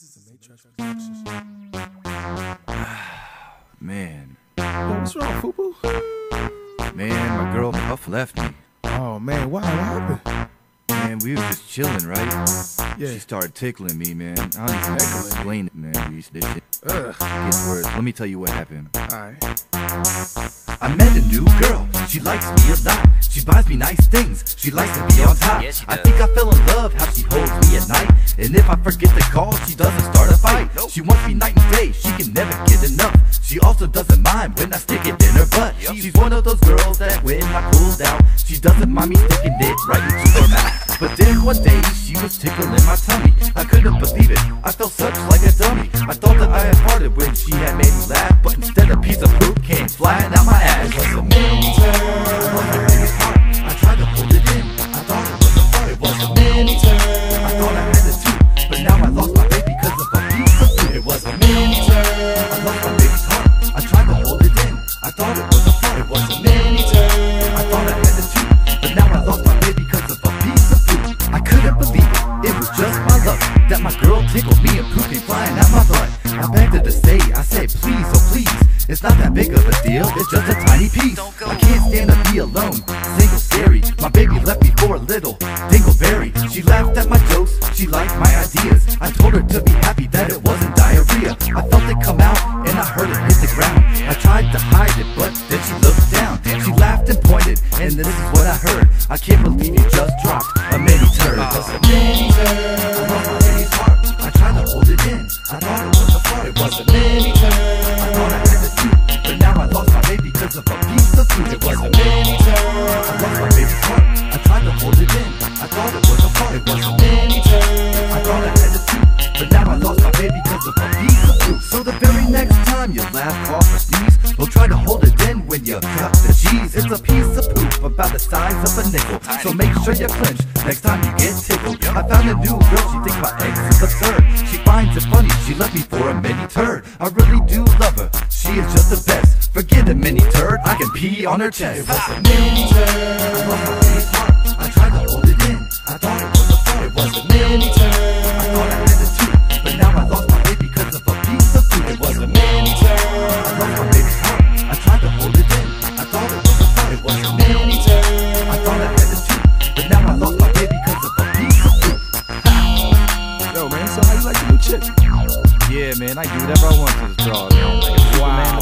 This is a Matrix production. Man, what's wrong, Poo Poo? man, my girl Puff left me. Oh man, why? What happened? Man, we was just chilling, right? Yeah. She started tickling me, man. I don't even know how to explain it, man. Reese. This shit Ugh. gets worse. Let me tell you what happened. Alright. I met a new girl, she likes me a lot. She buys me nice things, she likes to be on top. Yes, I think I fell in love how she holds me at night. And if I forget to call, she doesn't start a fight. She wants me night and day, she can never get enough. She also doesn't mind when I stick it in her butt. She's one of those girls that when I pull down, she doesn't mind me sticking it right into her mouth. But then one day she was tickling my tummy. I couldn't believe it, I felt such like a dummy. I thought that I had farted when she had made me laugh, but instead a piece of poop came flying out my ass. It was a mini turd. I was my biggest heart. I tried to hold it in. I thought it was a fart. It was a mini turd. I thought I had a tooth, but now I lost my baby of a piece of food. It was a mini turd. I lost my baby's heart. I tried to hold it in. I thought it was a fart. It was a mini turd. I thought I had a tooth, but now I lost my baby of a piece of food. I couldn't believe it. It was just my luck that my girl tickled me and poop came flying out my butt. I begged her to stay. I said, please. It's not that big of a deal. It's just a tiny piece. I can't stand to be alone. Single scary. My baby left me for a little dingleberry. She laughed at my jokes. She liked my ideas. I told her to be happy that it wasn't diarrhea. I felt it come out and I heard it hit the ground. I tried to hide it, but then she looked down. She laughed and pointed, and this is what I heard. I can't believe you just dropped a mini turd. Food. It was a mini turd. I lost my baby's heart. I tried to hold it in. I thought it was a fart. It was a mini turd. I thought I had a tooth, but now I lost my baby because of a piece of food. So the very next time you laugh, cough, or sneeze, don't try to hold it in when you cut the cheese. It's a piece of poop about the size of a nickel. So make sure you clench next time you get tickled. I found a new girl, she thinks my ex is absurd. She finds it funny, she left me for a mini turd. I really do love her, she is just the best. Forget a mini pee on her chest. It was a mini turd. I lost my baby's heart. I tried to hold it in. I thought it was a fart. It was a mini turd. I thought I had a tooth, but now I lost my baby because of a piece of food. It was a mini turd. I lost my baby's heart. I tried to hold it in. I thought it was a fart. It was a mini turd. I thought I had a tooth, but now I lost my baby because of a piece of food. Yo, man, so how you like the new chick? Yeah, man, I do whatever I want to this broad, man. I